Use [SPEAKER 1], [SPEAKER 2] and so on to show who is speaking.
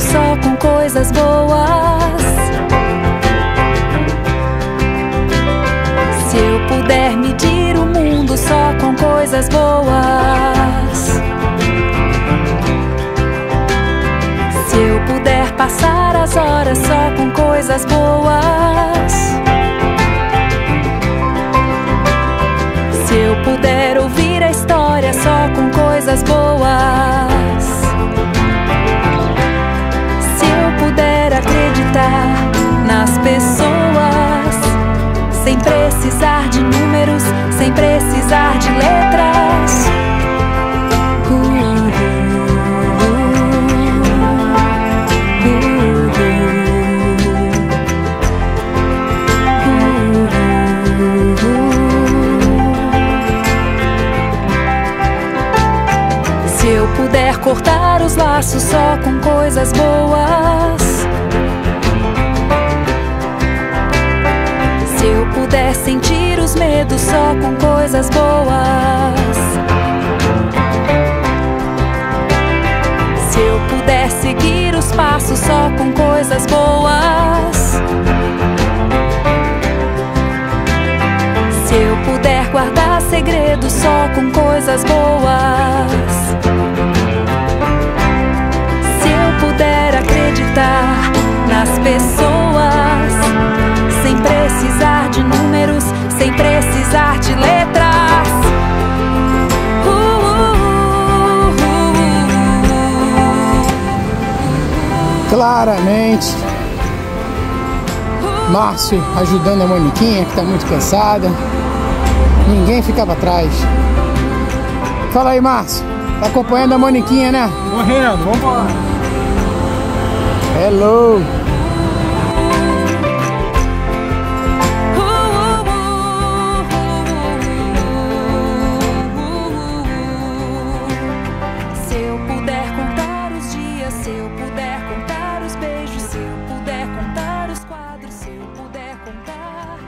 [SPEAKER 1] só com coisas boas. Se eu puder medir o mundo só com coisas boas. Se eu puder passar as horas só com coisas boas. Se eu puder ouvir a história só com coisas boas. Números, sem precisar de letras. Se eu puder cortar os laços só com coisas boas. Se eu puder sentir os medos só com coisas boas. Se eu puder seguir os passos só com coisas boas. Se eu puder guardar segredos só com coisas boas. Sem precisar de letras. Uh, uh,
[SPEAKER 2] uh, Claramente. Márcio ajudando a Moniquinha, que está muito cansada. Ninguém ficava atrás. Fala aí, Márcio. Tá acompanhando a Moniquinha, né? Correndo, vambora. Hello.
[SPEAKER 1] Se eu puder contar os dias, se eu puder contar os beijos, se eu puder contar os quadros, se eu puder contar.